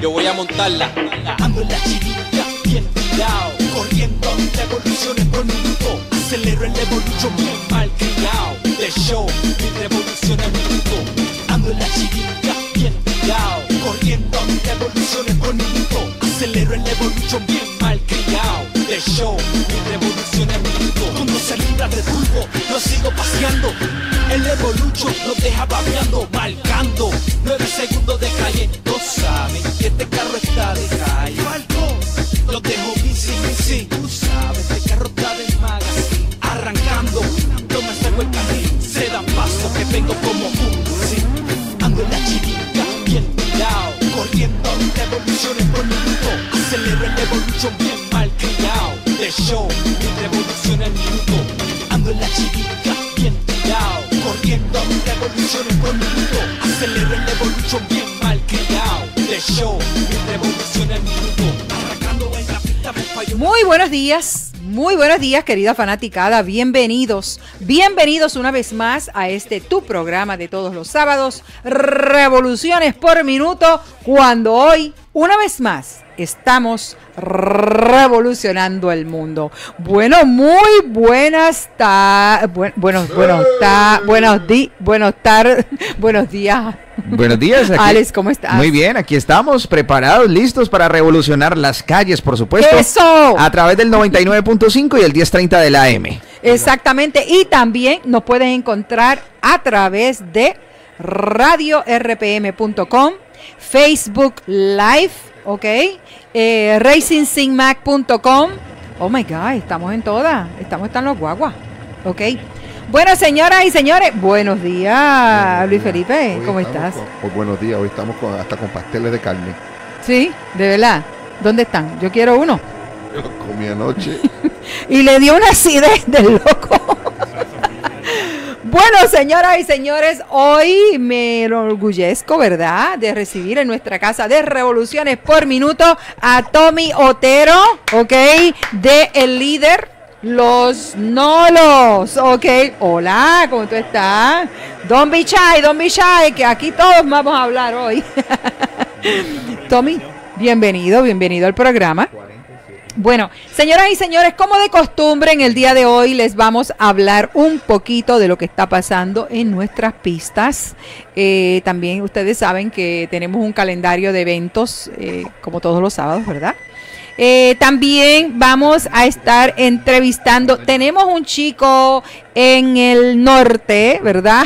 Yo voy a montarla. Ando en la chirilla, bien tirado. Corriendo, revoluciones por minuto. Acelero el evolution, bien mal criado. De show, mi revolución al minuto. Ando en la chirilla, bien tirado. Corriendo, revoluciones por minuto. Acelero el evolution, bien mal criado. De show, mi revolución al minuto. Cuando se libra de turbo, lo sigo paseando. El evolution lo deja babeando, marcando. Nueve segundos de calle, Evolution, bien mal criado. De show, mi revolución al minuto. Ando en la chirica, bien tirado. Corriendo, revoluciones por minuto. Acelero el evolution, bien mal criado. De show, mi revolución al minuto. Arrancando en la pista, me fallo. Muy buenos días, muy buenos días querida fanaticada, bienvenidos, bienvenidos una vez más a este tu programa de todos los sábados, Revoluciones por Minuto, cuando hoy, una vez más, estamos revolucionando el mundo. Bueno, muy buenas tardes, buenos, buenos, ta- buenos, di- buenos, tar- buenos días. Buenos días. aquí- Alex, ¿cómo estás? Muy bien, aquí estamos preparados, listos para revolucionar las calles, por supuesto. ¡Eso! A través del 99.5 y el 1030 de la M. Exactamente. Y también nos pueden encontrar a través de radiorpm.com, Facebook Live, ¿ok? Eh, RacingSingMac.com. Oh my God, estamos en todas. Estamos en los guaguas, ¿ok? Bueno, señoras y señores, buenos días, Luis Felipe. Hoy ¿Cómo estás? con- oh, buenos días, hoy estamos con, hasta con pasteles de carne. Sí, de verdad. ¿Dónde están? Yo quiero uno. Yo los comí anoche. y le dio una acidez del loco. bueno, señoras y señores, hoy me enorgullezco, ¿verdad?, de recibir en nuestra casa de Revoluciones por Minuto a Tommy Otero, ¿ok? De El Líder. Los Nolos, ok. Hola, ¿cómo tú estás? Don Bichai, Don Bichai, que aquí todos vamos a hablar hoy. Tommy, bienvenido, bienvenido al programa. Bueno, señoras y señores, como de costumbre, en el día de hoy les vamos a hablar un poquito de lo que está pasando en nuestras pistas. Eh, también ustedes saben que tenemos un calendario de eventos, eh, como todos los sábados, ¿verdad? Eh, también vamos a estar entrevistando, tenemos un chico en el norte, ¿verdad?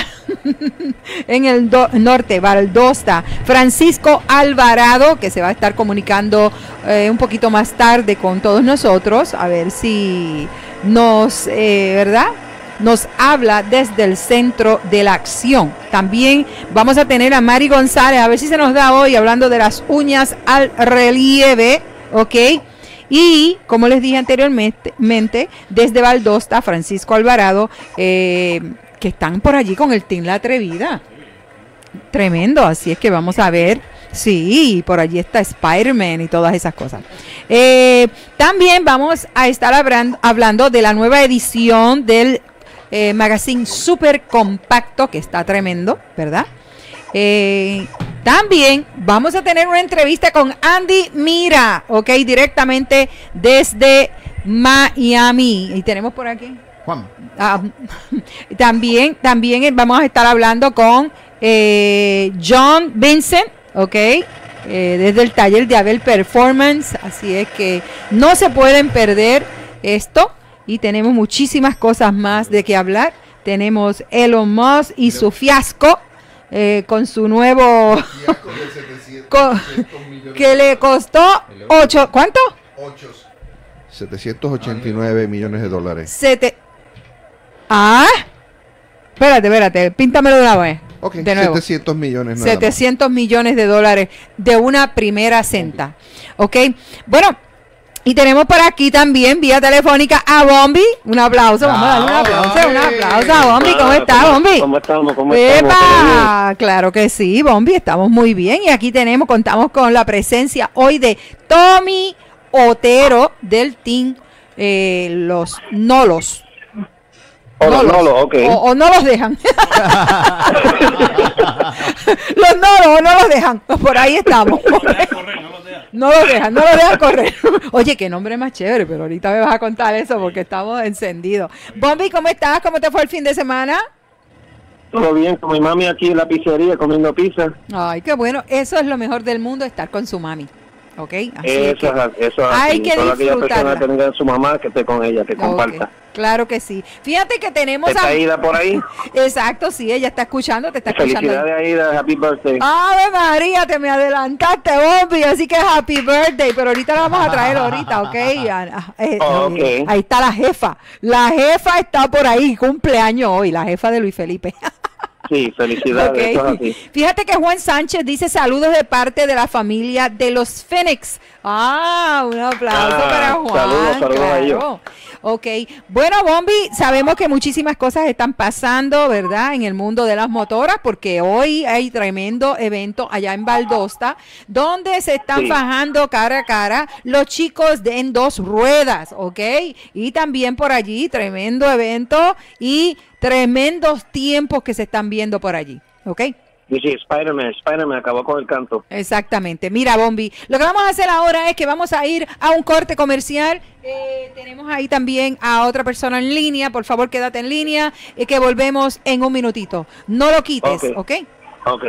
En el norte, Valdosta, Francisco Alvarado, que se va a estar comunicando eh, un poquito más tarde con todos nosotros, a ver si nos, eh, ¿verdad? Nos habla desde el centro de la acción. También vamos a tener a Mari González, a ver si se nos da hoy, hablando de las uñas al relieve, ¿ok? Y como les dije anteriormente, mente, desde Valdosta, Francisco Alvarado, eh, que están por allí con el Team La Atrevida. Tremendo, así es que vamos a ver. Sí, por allí está Spider-Man y todas esas cosas. Eh, también vamos a estar hablan- hablando de la nueva edición del eh, magazine super compacto, que está tremendo, ¿verdad? Eh, también vamos a tener una entrevista con Andy Mira, ok, directamente desde Miami. Y tenemos por aquí. Juan, Ah, también, también eh, vamos a estar hablando con eh, John Vincent, ¿ok? Eh, desde el taller de Abel Performance. Así es que no se pueden perder esto. Y tenemos muchísimas cosas más de qué hablar. Tenemos Elon Musk y su fiasco eh, con su nuevo... Co- que le costó 8... ¿Cuánto? 789 millones de dólares. Sete... Ah, espérate, espérate, píntamelo de una vez. Ok, de nuevo. 700 millones nada 700 millones de dólares de una primera centa. ¿Ok? Bueno, y tenemos por aquí también vía telefónica a Bombi. Un aplauso, vamos a darle un aplauso, un aplauso a Bombi. ¿Cómo está, Bombi? ¿Cómo estamos? ¿Cómo estamos? ¡Epa! Claro que sí, Bombi, estamos muy bien. Y aquí tenemos, contamos con la presencia hoy de Tommy Otero del Team eh, Los Nolos. O los Nolos. nolos, ok. O, o no los dejan. los nolos no los dejan. Por ahí estamos. No los dejan, no los dejan correr. Oye, qué nombre más chévere, pero ahorita me vas a contar eso porque estamos encendidos. Bombi, ¿cómo estás? ¿Cómo te fue el fin de semana? Todo bien, con mi mami aquí en la pizzería comiendo pizza. Ay, qué bueno. Eso es lo mejor del mundo, estar con su mami. ¿Ok? Así es Eso, que- es- eso es hay así. que aquella persona que tenga a su mamá, que esté con ella, que comparta. Claro que sí. Fíjate que tenemos ¿Está Aida por ahí? Exacto, sí, ella está escuchando, te está escuchando. Felicidades Aida, happy birthday. Ave María, te me adelantaste, Bombi, así que happy birthday, pero ahorita la vamos a traer ahorita, ¿ok? Ah, eh, Ok. eh, Ahí está la jefa, la jefa está por ahí, cumpleaños hoy, la jefa de Luis Felipe. Sí, felicidades, Ok. eso es así. Fíjate que Juan Sánchez dice saludos de parte de la familia de los Phoenix. Ah, un aplauso Ah, para Juan. saludos, saludos a ellos. Ok, bueno, Bombi, sabemos que muchísimas cosas están pasando, ¿verdad? En el mundo de las motoras, porque hoy hay tremendo evento allá en Valdosta, donde se están Sí. fajando cara a cara los chicos de en dos ruedas, ¿ok? Y también por allí, tremendo evento y tremendos tiempos que se están viendo por allí, ¿ok? Y sí, Spider-Man, Spider-Man acabó con el canto. Exactamente. Mira, Bombi, lo que vamos a hacer ahora es que vamos a ir a un corte comercial. Eh, tenemos ahí también a otra persona en línea. Por favor, quédate en línea y que volvemos en un minutito. No lo quites, Ok. ¿ok? Ok.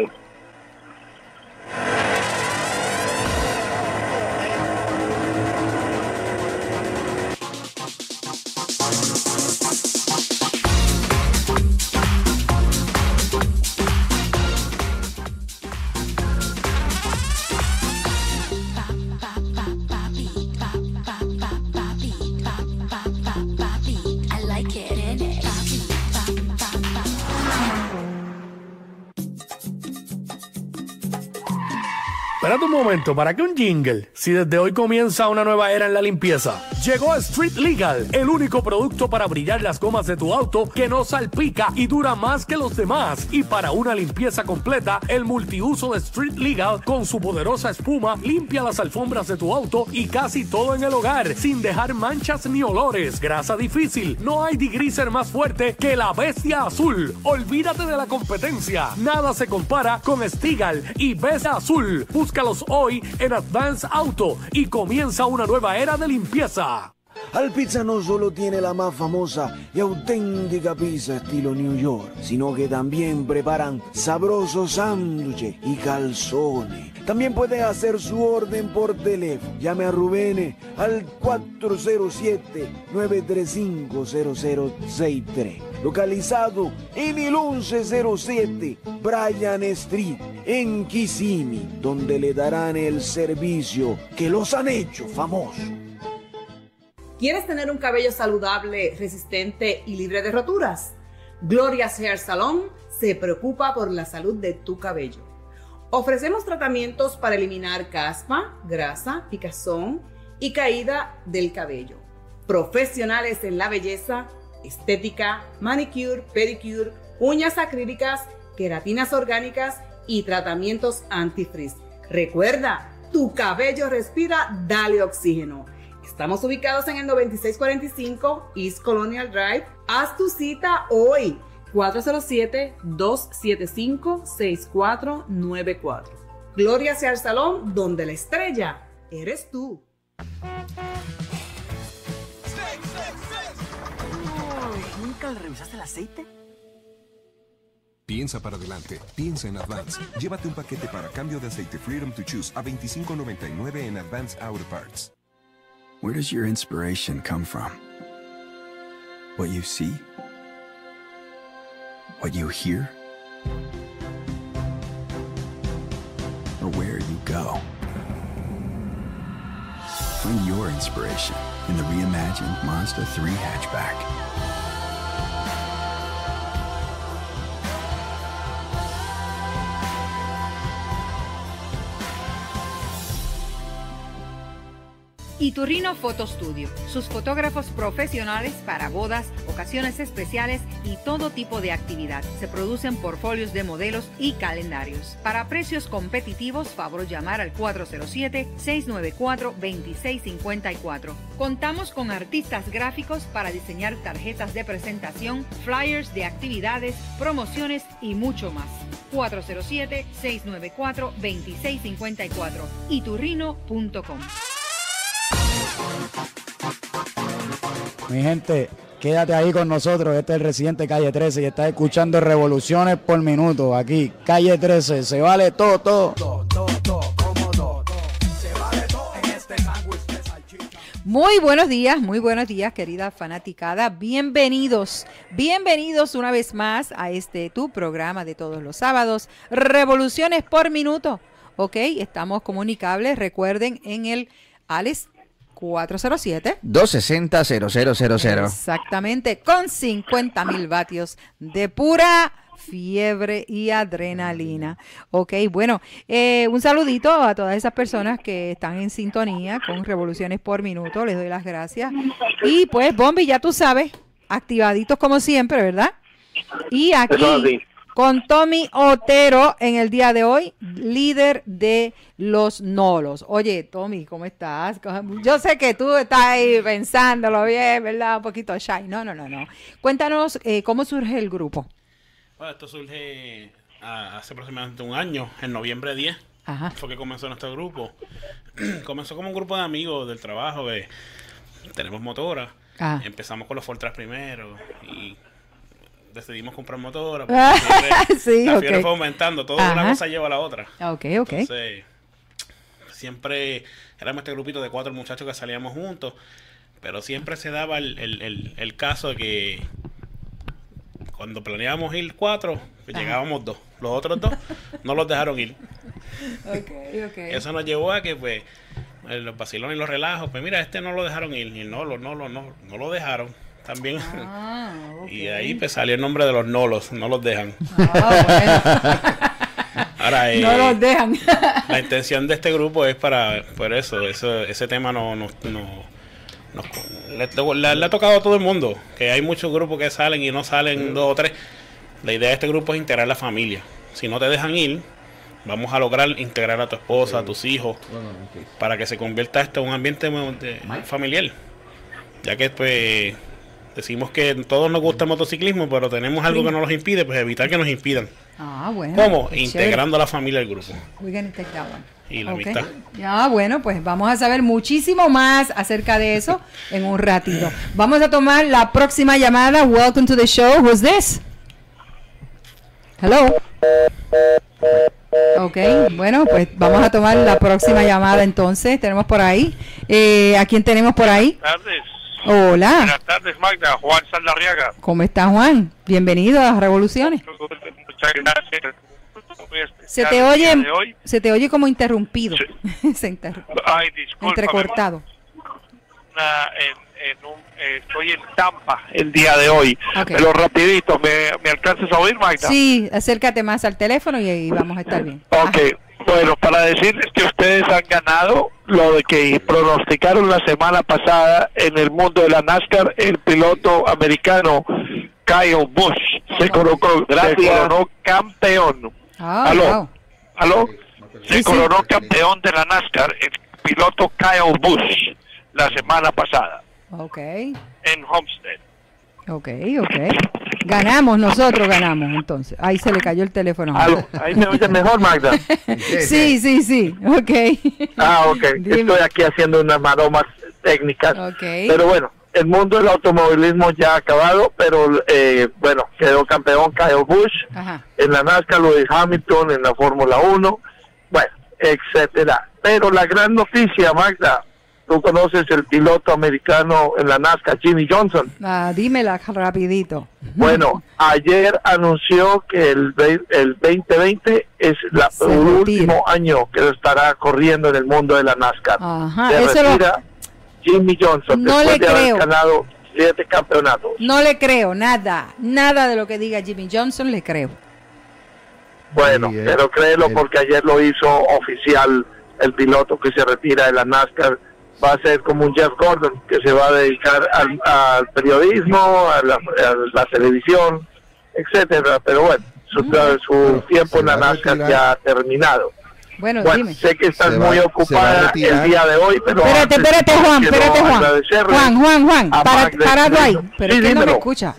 Espérate un momento, ¿para qué un jingle? Si desde hoy comienza una nueva era en la limpieza. Llegó Street Legal, el único producto para brillar las gomas de tu auto que no salpica y dura más que los demás. Y para una limpieza completa, el multiuso de Street Legal con su poderosa espuma limpia las alfombras de tu auto y casi todo en el hogar, sin dejar manchas ni olores. Grasa difícil, no hay degreaser más fuerte que la bestia azul. Olvídate de la competencia. Nada se compara con Stigal y Bestia Azul. Búscalos hoy en Advance Auto y comienza una nueva era de limpieza. Alpizza no solo tiene la más famosa y auténtica pizza estilo New York, sino que también preparan sabrosos sándwiches y calzones. También puede hacer su orden por teléfono. Llame a Rubén al 407-935-0063. Localizado en el 1107 Bryan Street, en Kissimmee, donde le darán el servicio que los han hecho famosos. ¿Quieres tener un cabello saludable, resistente y libre de roturas? Gloria's Hair Salon se preocupa por la salud de tu cabello. Ofrecemos tratamientos para eliminar caspa, grasa, picazón y caída del cabello. Profesionales en la belleza, estética, manicure, pedicure, uñas acrílicas, queratinas orgánicas y tratamientos antifrizz. Recuerda, tu cabello respira, dale oxígeno. Estamos ubicados en el 9645 East Colonial Drive. Haz tu cita hoy. 407-275-6494. Gloria sea al salón donde la estrella eres tú. ¿Nunca le revisaste el aceite? Piensa para adelante, piensa en Advance. Llévate un paquete para cambio de aceite Freedom to Choose a $25.99 en Advance Auto Parts. Where does your inspiration come from? What you see? What you hear? Or where you go? Find your inspiration in the reimagined Mazda 3 hatchback. Iturrino Photo Studio, sus fotógrafos profesionales para bodas, ocasiones especiales y todo tipo de actividad. Se producen portfolios de modelos y calendarios. Para precios competitivos, favor llamar al 407-694-2654. Contamos con artistas gráficos para diseñar tarjetas de presentación, flyers de actividades, promociones y mucho más. 407-694-2654 iturrino.com. Mi gente, quédate ahí con nosotros. Este es el residente Calle 13 y está escuchando Revoluciones por Minuto. Aquí, Calle 13, se vale todo, todo. Muy buenos días, muy buenos días, querida fanaticada. Bienvenidos, bienvenidos una vez más a este tu programa de todos los sábados, Revoluciones por Minuto. Ok, estamos comunicables, recuerden, en el Alex 407 260 0000. Exactamente, con 50 mil vatios de pura fiebre y adrenalina. Ok, bueno, eh, un saludito a todas esas personas que están en sintonía con Revoluciones por Minuto. Les doy las gracias. Y pues, Bombi, ya tú sabes, activaditos como siempre, ¿verdad? Y aquí con Tommy Otero en el día de hoy, líder de los Nolos. Oye, Tommy, ¿cómo estás? Yo sé que tú estás ahí pensándolo bien, ¿verdad? Un poquito shy. No, no, no, no. Cuéntanos eh, cómo surge el grupo. Bueno, esto surge ah, hace aproximadamente un año, en noviembre 10. Ajá. Fue que comenzó nuestro grupo. comenzó como un grupo de amigos del trabajo que tenemos motora. Ah. Empezamos con los Fortras primero y decidimos comprar motora. sí, la fiebre fue aumentando, toda una cosa lleva a la otra. Ok, ok. Entonces, siempre éramos este grupito de cuatro muchachos que salíamos juntos, pero siempre se daba el, el, el caso de que cuando planeábamos ir cuatro, pues llegábamos dos. Los otros dos no los dejaron ir. Okay, okay. Eso nos llevó a que, pues, los vacilones y los relajos, pues mira, este no lo dejaron ir, y no, no, no, no, no lo dejaron también. Ah, y ahí pues salió el nombre de los nolos, no los dejan. Ah, Ahora, no los eh, dejan. la intención de este grupo es para, por eso, eso ese tema no, no, no le, ha tocado a todo el mundo, que hay muchos grupos que salen y no salen dos o tres. La idea de este grupo es integrar la familia. Si no te dejan ir, vamos a lograr integrar a tu esposa, a tus hijos, para que se convierta esto en un ambiente familiar. Ya que pues decimos que todos nos gusta el motociclismo, pero tenemos algo que nos los impide, pues evitar que nos impidan. Ah, bueno. ¿Cómo? Integrando a la familia al grupo y la okay. Ya, bueno, pues vamos a saber muchísimo más acerca de eso en un ratito. Vamos a tomar la próxima llamada. Welcome to the show. Who's this? Hello. Ok, bueno, pues vamos a tomar la próxima llamada entonces. Tenemos por ahí. Eh, ¿A quién tenemos por ahí? Buenas tardes. Hola. Buenas tardes, Magda. Juan Saldarriaga. ¿Cómo está, Juan? Bienvenido a las Revoluciones. Muchas gracias se te oye, se te oye como interrumpido. se Ay, disculpa. Entrecortado. estoy en Tampa el día de hoy. Pero rapidito, ¿me, ¿me alcanzas a oír, Magda? Sí, acércate más al teléfono y ahí vamos a estar bien. Ok, bueno, para decirles que ustedes han ganado lo de que pronosticaron la semana pasada en el mundo de la NASCAR, el piloto americano Kyle Busch se colocó, se coronó campeón Ah, aló, aló. Se coronó campeón de la NASCAR el piloto Kyle Busch la semana pasada. Ok. En Homestead. Ok, ok. Ganamos, nosotros ganamos entonces. Ahí se le cayó el teléfono. Ahí me oye mejor, Magda. sí, sí, sí. Ok. Ah, ok. Estoy aquí haciendo unas maromas técnicas. Ok. Pero bueno, el mundo del automovilismo ya ha acabado, pero eh, bueno, quedó campeón Kyle Busch, en la NASCAR Lewis Hamilton, en la Fórmula 1, bueno, etcétera. Pero la gran noticia, Magda, tú conoces el piloto americano en la NASCAR, Jimmy Johnson. Ah, dímela rapidito. Bueno, ayer anunció que el, el 2020 es la, el último año que estará corriendo en el mundo de la NASCAR. Ajá, eso Jimmy Johnson no después le de haber ganado siete campeonatos. No le creo, nada, nada de lo que diga Jimmy Johnson le creo. Bueno, pero créelo porque ayer lo hizo oficial el piloto que se retira de la NASCAR va a ser como un Jeff Gordon que se va a dedicar al, al periodismo, a la, a la televisión, etcétera. Pero bueno, su, su tiempo en la NASCAR ya ha terminado. Bueno, Bueno, dime. sé que estás va- muy ocupada el día de hoy, pero Espérate, antes espérate, Juan, espérate, Juan. agradecerle Juan, Juan, Juan, para, parado ahí. Pero Sí, es que no me escucha.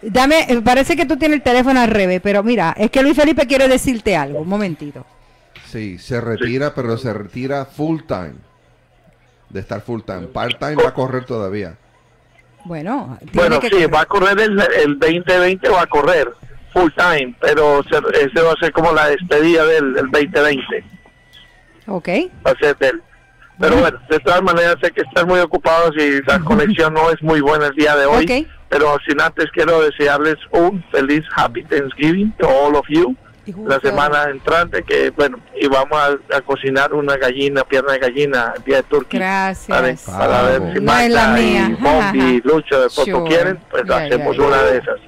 Dame, eh, parece que tú tienes el teléfono al revés, pero mira, es que Luis Felipe quiere decirte algo. Un momentito. Sí, se retira, pero se retira full time. De estar full time. Part time va a correr todavía. Bueno, tiene Bueno, que sí, va a correr el, el 2020, va a correr full time, pero se, ese va a ser como la despedida del el 2020, Ok. va a ser de él. Pero bueno, de todas maneras sé que están muy ocupados y la conexión no es muy buena el día de hoy. Ok. Pero sin antes quiero desearles un feliz Happy Thanksgiving to all of you. La semana entrante que, bueno, y vamos a, a cocinar una gallina, pierna de gallina, el día de Turquía. Gracias. Para, para ver si No es la Marta mía. y Bombi y Lucho de Sure. quieren, pues Ya, hacemos ya. una de esas.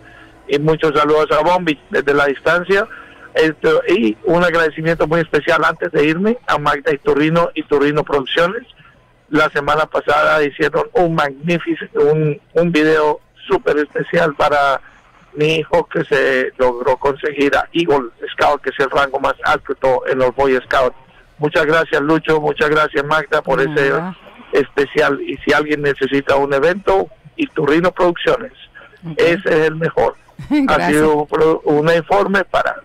Y muchos saludos a Bombi desde la distancia. Esto, y un agradecimiento muy especial antes de irme a Magda y Turrino y Turrino Producciones. La semana pasada hicieron un magnífico, un, un video súper especial para mi hijo que se logró conseguir a Eagle Scout, que es el rango más alto en los Boy Scouts. Muchas gracias Lucho, muchas gracias Magda por ese especial. Y si alguien necesita un evento, y Turrino Producciones, ese es el mejor. ha sido un, informe para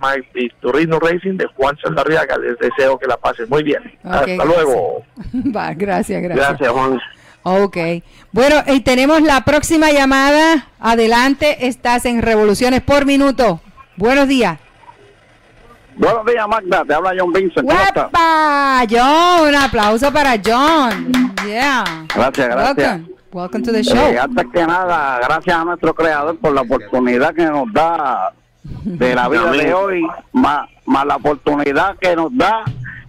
My Turrino Racing de Juan Saldarriaga. Les deseo que la pasen muy bien. Hasta gracias. luego. Va, gracias, gracias. Gracias, Juan. Ok. Bueno, y tenemos la próxima llamada. Adelante, estás en Revoluciones por Minuto. Buenos días. Buenos días, Magda. Te habla John Vincent. ¿Cómo estás? John, un aplauso para John. Yeah. Gracias, gracias. Welcome. Welcome to the show. Eh, antes que nada, gracias a nuestro creador por la oportunidad que nos da de la vida de hoy, más, más la oportunidad que nos da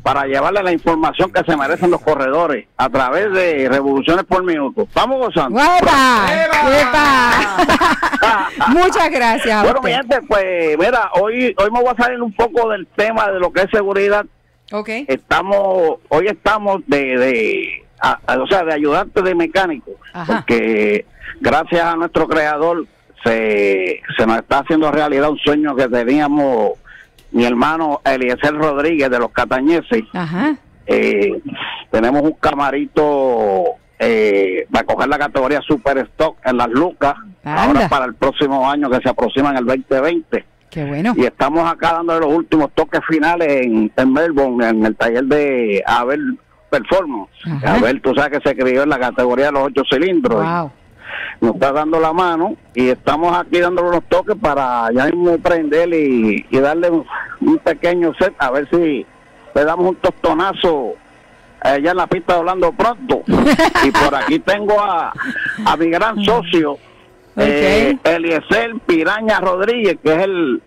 para llevarle la información que se merecen los corredores a través de Revoluciones por Minuto. Estamos gozando. ¡Uepa! ¡Uepa! Muchas gracias. Bueno, mi gente, pues mira, hoy, hoy me voy a salir un poco del tema de lo que es seguridad. Ok. Estamos, hoy estamos de, de a- a- o sea, de ayudante de mecánico, porque gracias a nuestro creador se, se nos está haciendo realidad un sueño que teníamos mi hermano Eliezer Rodríguez de los Catañeses. Ajá. Eh, tenemos un camarito eh, para coger la categoría Super Stock en las Lucas, Anda. ahora para el próximo año que se aproxima en el 2020. Qué bueno. Y estamos acá dándole los últimos toques finales en, en Melbourne, en el taller de Abel Performance. Ajá. Abel, tú sabes que se crió en la categoría de los ocho cilindros. Wow. Nos está dando la mano y estamos aquí dándole unos toques para ya mismo prender y, y darle un, un pequeño set a ver si le damos un tostonazo allá en la pista de Orlando pronto. y por aquí tengo a, a mi gran socio, eh, Eliezer Piraña Rodríguez, que es el,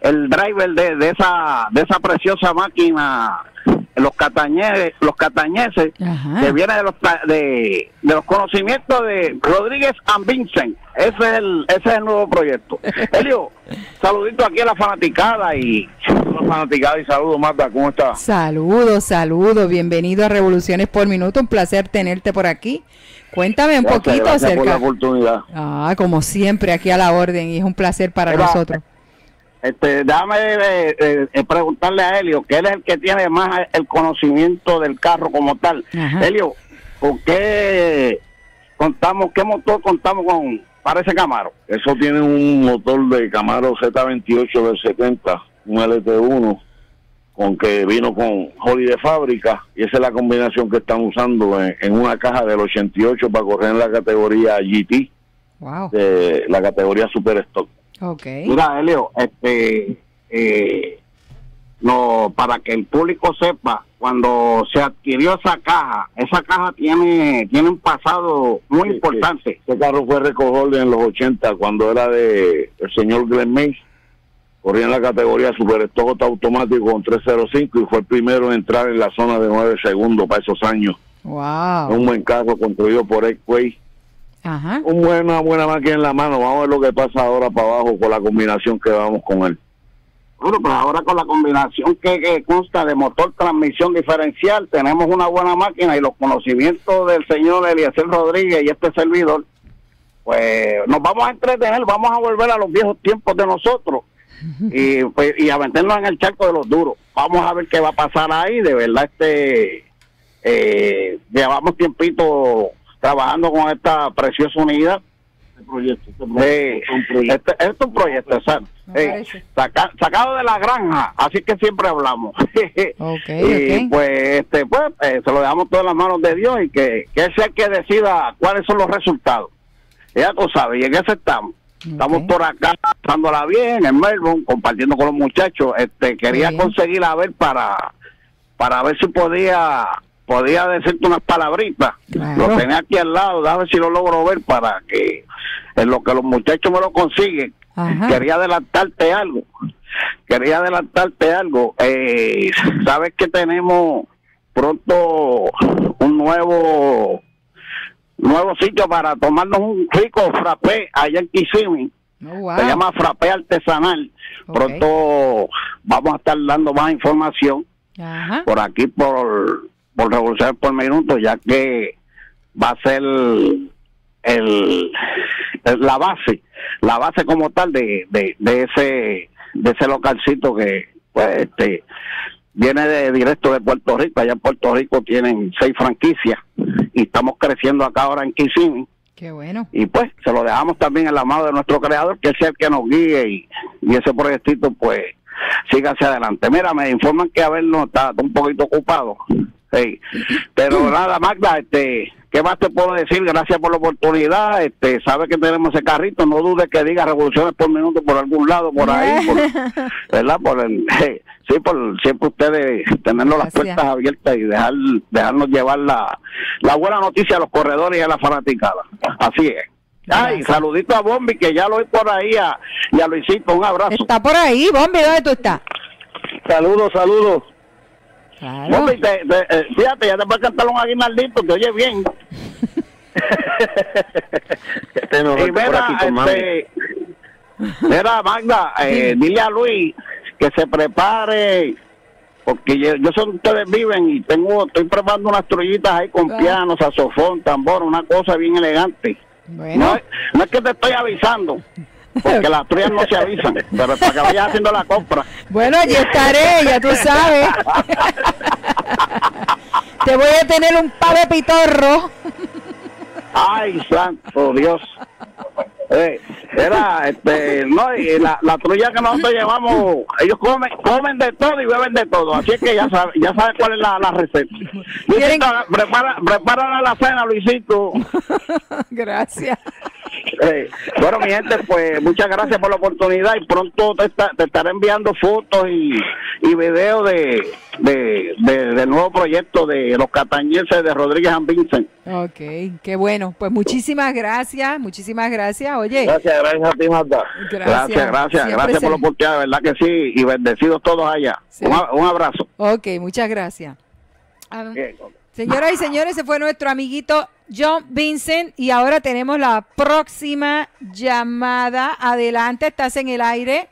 el driver de, de esa de esa preciosa máquina los catañeses los catañeses que viene de los de, de los conocimientos de Rodríguez and Vincent ese es el ese es el nuevo proyecto Elio saludito aquí a la fanaticada y la fanaticada y saludos Marta ¿cómo estás? Saludos, saludos. Bienvenido a Revoluciones por Minuto. Un placer tenerte por aquí. Cuéntame un Gracias, poquito gracias por la acerca. oportunidad Ah, como siempre, aquí a la orden. Y es un placer para nosotros. Este, déjame eh, eh, eh, preguntarle a Helio, que él es el que tiene más el conocimiento del carro como tal. Ajá. Helio, ¿con qué contamos, qué motor contamos con para ese Camaro? Eso tiene un motor de Camaro Z28 del 70, un LT1, con que vino con Holly de fábrica, y esa es la combinación que están usando en, en una caja del 88 para correr en la categoría GT, Wow. de la categoría Super Stock. Ok. Mira, Helio, este, eh, no, para que el público sepa, cuando se adquirió esa caja, esa caja tiene, tiene un pasado muy importante. Ese carro fue recogido en los 80 cuando era de el señor Glenn Mays. Corría en la categoría Super Stock automático con 305 y fue el primero en entrar en la zona de 9 segundos para esos años. Wow. Un buen carro construido por X-Way. Ajá. Un buena, buena máquina en la mano. Vamos a ver lo que pasa ahora para abajo con la combinación que vamos con él. Bueno, pues ahora con la combinación que, que consta de motor, transmisión diferencial, tenemos una buena máquina y los conocimientos del señor Eliezer Rodríguez y este servidor, pues nos vamos a entretener, vamos a volver a los viejos tiempos de nosotros y, pues, y a meternos en el charco de los duros. Vamos a ver qué va a pasar ahí, de verdad, este eh, llevamos tiempito trabajando con esta preciosa unidad. proyecto, este Eh, este, este es un proyecto, exacto. Eh, saca- sacado de la granja, así que siempre hablamos. y pues, este, pues eh, se lo dejamos todo en las manos de Dios y que, que Él sea el que decida cuáles son los resultados. Ya tú sabes, y en eso estamos. Estamos por acá pasándola bien en Melbourne, compartiendo con los muchachos. Este, quería conseguir a ver para, para ver si podía podía decirte unas palabritas. Lo tenía aquí al lado, a ver si lo logro ver para que en lo que los muchachos me lo consiguen. Quería adelantarte algo. Quería adelantarte algo. Eh, Sabes que tenemos pronto un nuevo nuevo sitio para tomarnos un rico frappé allá en Kissimmee. wow. Se llama frappé artesanal. Pronto vamos a estar dando más información Ajá. por aquí por, por Revoluciones por Minuto, ya que va a ser el, el- la base, la base como tal de, de, de ese de ese localcito que pues este viene de directo de Puerto Rico, allá en Puerto Rico tienen seis franquicias y estamos creciendo acá ahora en Kissimmee Qué bueno. y pues se lo dejamos también en la mano de nuestro creador, que es el que nos guíe y, y ese proyectito pues siga hacia adelante. Mira, me informan que Abel no está, está un poquito ocupado. Sí. Pero nada, Magda, este, ¿qué más te puedo decir? Gracias por la oportunidad. Este, sabe que tenemos ese carrito, no dudes que diga revoluciones por minuto por algún lado, por ahí, por- ¿verdad? Por el, sí, por siempre ustedes tenernos las puertas abiertas y dejar, dejarnos llevar la, la buena noticia a los corredores y a la fanaticada. Así es. Ay, saludito a Bombi, que ya lo oí por ahí, a, y a Luisito, un abrazo. Está por ahí, Bombi, ¿dónde tú estás? Saludos, saludos. Claro. Bombi, te- te- eh, fíjate, ya te a cantar un aguinaldito, te oye bien. y mira, este, mira, Magda, eh, dile a Luis que se prepare, porque yo, yo sé que ustedes viven y tengo, estoy preparando unas trullitas ahí con piano, saxofón, tambor, una cosa bien elegante. No, es- no es que te estoy avisando, porque las trullas no se avisan, pero para que vayas haciendo la compra. Bueno, allí estaré, ya tú sabes. Te voy a tener un pavo de pitorro. Ay, santo Dios. Eh, era, este, no, y la, la trulla que nosotros llevamos, ellos comen, comen de todo y beben de todo, así que ya sabe, ya sabe cuál es la, la receta. Luisito, prepara, prepara la cena, Luisito. Gracias. Eh, bueno, mi gente, pues muchas gracias por la oportunidad y pronto te, esta- te estaré enviando fotos y, y videos de, de, de- del nuevo proyecto de los catañenses de Rodríguez and Vincent. Ok, qué bueno. Pues muchísimas gracias, muchísimas gracias. Oye, Gracias, gracias a ti, Magda. Gracias. Gracias, gracias, gracias por la oportunidad, de verdad que sí, y bendecidos todos allá. Un abrazo. ok, muchas gracias. Ah, Señoras y señores, ese fue nuestro amiguito John Vincent y ahora tenemos la próxima llamada. Adelante, estás en el aire.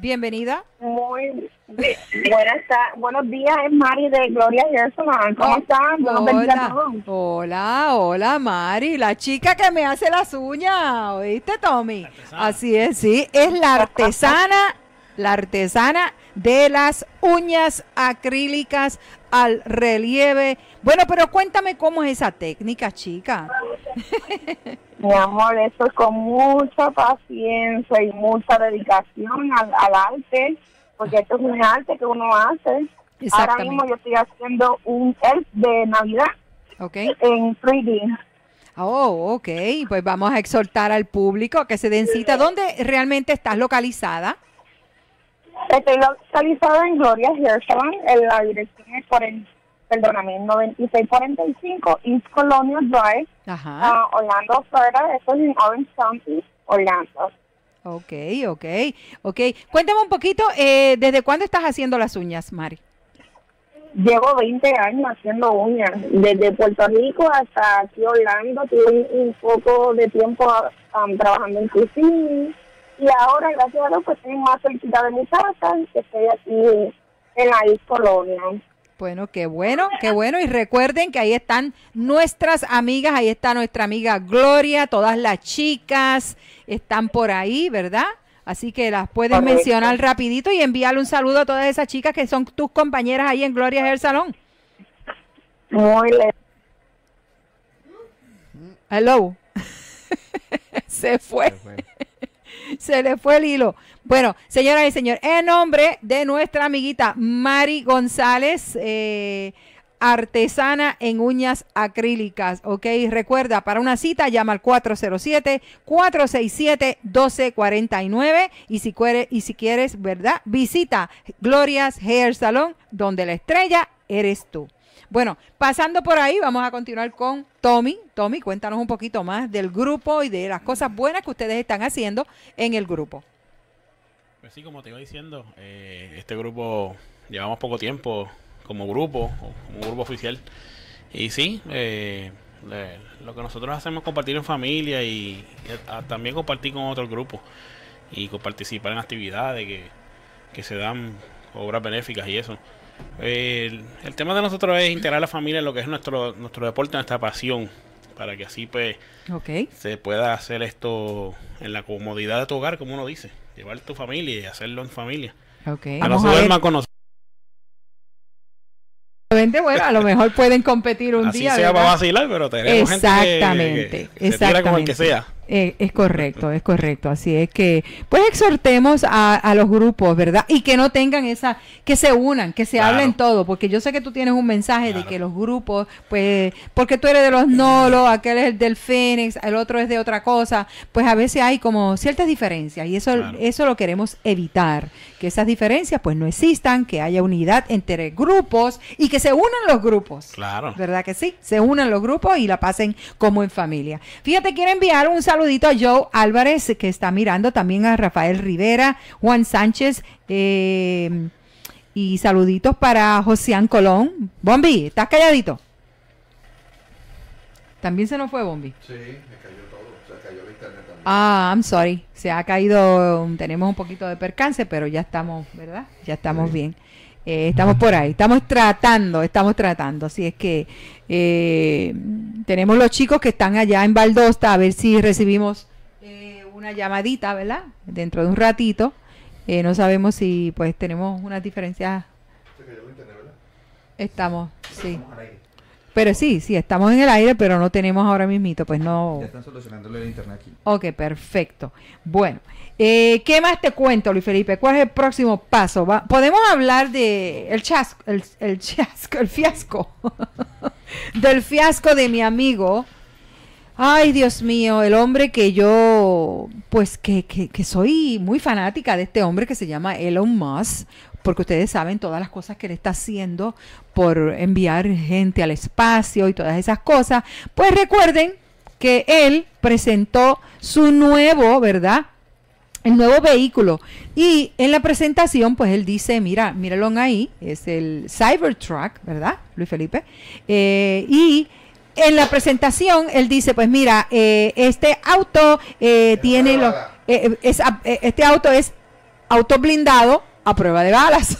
Bienvenida. Muy buenas buenos días, es Mari de Gloria Gerson. ¿Cómo Oh, están? Hola, hola, hola, Mari, la chica que me hace las uñas, ¿oíste, Tommy? Así es, sí, es la artesana, la artesana de las uñas acrílicas al relieve. Bueno, pero cuéntame cómo es esa técnica, chica. Mi amor, eso es con mucha paciencia y mucha dedicación al, al arte, porque esto es un arte que uno hace. Ahora mismo yo estoy haciendo un elf de Navidad ¿Ok? en 3D. Oh, ok, pues vamos a exhortar al público a que se den cita. ¿Dónde realmente estás localizada? Estoy localizada en Gloria Gerson, en la dirección es por el, perdóname, 9645 East Colonial Drive, Ajá. ah, Orlando, Florida. Esto es en Orange County, Orlando. Ok, ok, ok. Cuéntame un poquito, eh, ¿desde cuándo estás haciendo las uñas, Mari? Llevo 20 años haciendo uñas, desde Puerto Rico hasta aquí Orlando. Tuve un, poco de tiempo um, trabajando en Kissimmee Y ahora, gracias a Dios, pues estoy más cerquita de mi casa, que estoy aquí en la East Colonia. Bueno, qué bueno, qué bueno. Y recuerden que ahí están nuestras amigas, ahí está nuestra amiga Gloria, todas las chicas están por ahí, ¿verdad? Así que las puedes Correcto. mencionar rapidito y enviarle un saludo a todas esas chicas que son tus compañeras ahí en Gloria Hair Salón. Muy le Hello. Se fue. Se le fue el hilo. Bueno, señoras y señores, en nombre de nuestra amiguita Mari González, eh, artesana en uñas acrílicas, ¿ok? Recuerda, para una cita llama al 407-467-1249 y si, quieres, y si quieres, ¿verdad? Visita Gloria's Hair Salon, donde la estrella eres tú. Bueno, pasando por ahí, vamos a continuar con Tommy. Tommy, cuéntanos un poquito más del grupo y de las cosas buenas que ustedes están haciendo en el grupo. Pues sí, como te iba diciendo, eh, este grupo llevamos poco tiempo como grupo, como grupo oficial. Y sí, eh, le- lo que nosotros hacemos es compartir en familia y, y a- también compartir con otros grupos y participar en actividades que, que se dan, obras benéficas y eso. El, el tema de nosotros es integrar a la familia en lo que es nuestro, nuestro deporte, nuestra pasión, para que así pues se pueda hacer esto en la comodidad de tu hogar, como uno dice, llevar tu familia y hacerlo en familia. Ok. A no se duerma con nosotros. Bueno, a lo mejor pueden competir un Así día. sea ¿verdad? para vacilar, pero tenemos gente que- Exactamente, que se tira como el que exactamente. sea. Eh, es correcto, es correcto. Así es que, pues exhortemos a, a los grupos, ¿verdad? Y que no tengan esa, que se unan, que se Claro. hablen todo, porque yo sé que tú tienes un mensaje de que los grupos, pues, porque tú eres de los Nolos, aquel es el del Fénix, el otro es de otra cosa, pues a veces hay como ciertas diferencias y eso, eso lo queremos evitar, que esas diferencias pues no existan, que haya unidad entre grupos y que se unan los grupos. Claro. ¿Verdad que sí? Se unan los grupos y la pasen como en familia. Fíjate, quiero enviar un saludito a Joe Álvarez, que está mirando también a Rafael Rivera, Juan Sánchez, eh, y saluditos para Josián Colón. Bombi, ¿estás calladito? También se nos fue Bombi. Sí, me cayó todo. Se cayó el internet también. Ah, I'm sorry. Se ha caído, tenemos un poquito de percance, pero ya estamos, ¿verdad? Ya estamos bien. Eh, estamos por ahí, estamos tratando, estamos tratando. Así es que eh, tenemos los chicos que están allá en Valdosta, a ver si recibimos eh, una llamadita, ¿verdad? Dentro de un ratito. Eh, no sabemos si pues tenemos unas diferencias. Estamos, sí. Pero sí, sí, estamos en el aire, pero no tenemos ahora mismito, pues no. Ya están solucionándole el internet aquí. Ok, perfecto. Bueno, eh, ¿qué más te cuento, Luis Felipe? ¿Cuál es el próximo paso? Podemos hablar de el chasco, el, chasco, el fiasco, del fiasco de mi amigo. Ay, Dios mío, el hombre que yo, pues que, que, que soy muy fanática de este hombre que se llama Elon Musk, porque ustedes saben todas las cosas que él está haciendo por enviar gente al espacio y todas esas cosas. Pues recuerden que él presentó su nuevo, ¿verdad? El nuevo vehículo. Y en la presentación, pues él dice, mira, míralo ahí, es el Cybertruck, ¿verdad, Luis Felipe? Eh, y en la presentación, él dice, pues mira, eh, este auto eh, tiene lo, eh, es, eh, este auto es auto blindado a prueba de balas.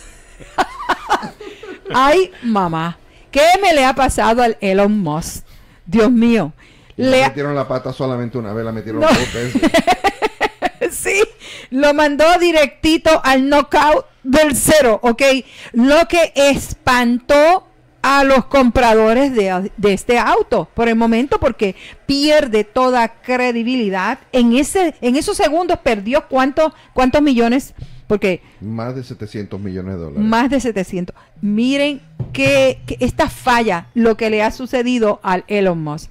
Ay, mamá, ¿qué me le ha pasado al Elon Musk? Dios mío. Le Le, metieron la pata solamente una vez, la metieron No. dos veces. lo mandó directito al knockout del cero, ¿ok? Lo que espantó a los compradores de, de este auto por el momento porque pierde toda credibilidad. En, ese, en esos segundos perdió cuánto, cuántos millones, porque Más de 700 millones de dólares. más de 700. Miren que, que esta falla, lo que le ha sucedido al Elon Musk.